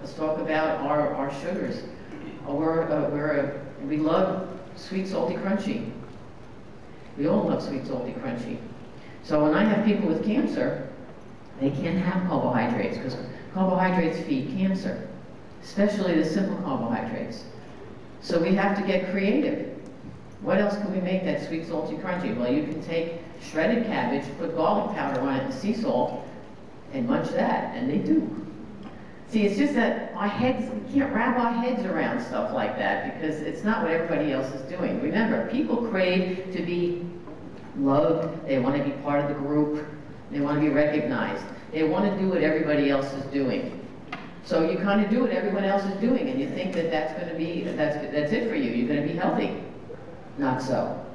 Let's talk about our, our sugars. Uh, We're, uh, we're, a- we love sweet, salty, crunchy. We all love sweet, salty, crunchy. So when I have people with cancer, they can't have carbohydrates because carbohydrates feed cancer, especially the simple carbohydrates. So we have to get creative. What else can we make that sweet, salty, crunchy? Well, you can take shredded cabbage, put garlic powder on it and sea salt, and munch that, and they do. See, it's just that our heads, we can't wrap our heads around stuff like that because it's not what everybody else is doing. Remember, people crave to be loved, they want to be part of the group, they want to be recognized. They want to do what everybody else is doing. So you kind of do what everyone else is doing and you think that that's going to be, that's, that's it for you, you're going to be healthy. Not so.